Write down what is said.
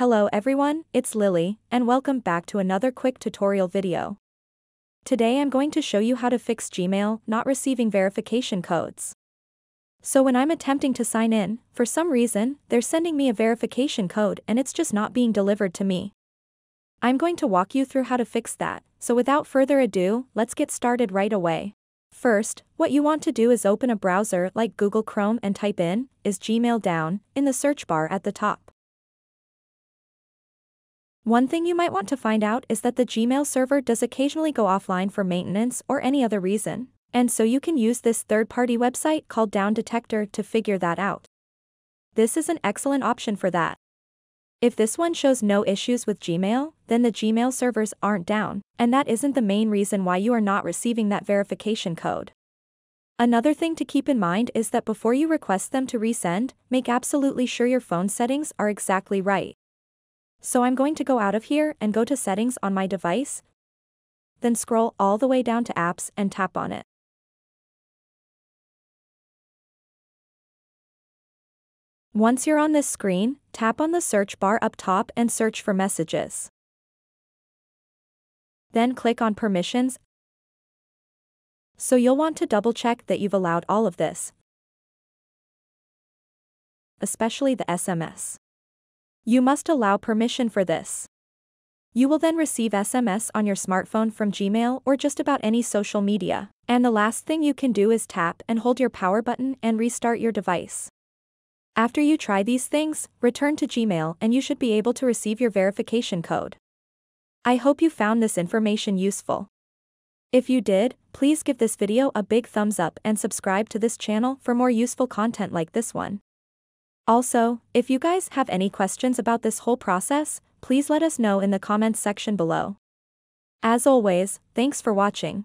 Hello everyone, it's Lily, and welcome back to another quick tutorial video. Today I'm going to show you how to fix Gmail not receiving verification codes. So when I'm attempting to sign in, for some reason, they're sending me a verification code and it's just not being delivered to me. I'm going to walk you through how to fix that, so without further ado, let's get started right away. First, what you want to do is open a browser like Google Chrome and type in, is Gmail down, in the search bar at the top. One thing you might want to find out is that the Gmail server does occasionally go offline for maintenance or any other reason, and so you can use this third-party website called Down Detector to figure that out. This is an excellent option for that. If this one shows no issues with Gmail, then the Gmail servers aren't down, and that isn't the main reason why you are not receiving that verification code. Another thing to keep in mind is that before you request them to resend, make absolutely sure your phone settings are exactly right. So I'm going to go out of here and go to settings on my device, then scroll all the way down to apps and tap on it. Once you're on this screen, tap on the search bar up top and search for messages. Then click on permissions. So you'll want to double check that you've allowed all of this, especially the SMS. You must allow permission for this. You will then receive SMS on your smartphone from Gmail or just about any social media, and the last thing you can do is tap and hold your power button and restart your device. After you try these things, return to Gmail and you should be able to receive your verification code. I hope you found this information useful. If you did, please give this video a big thumbs up and subscribe to this channel for more useful content like this one. Also, if you guys have any questions about this whole process, please let us know in the comments section below. As always, thanks for watching.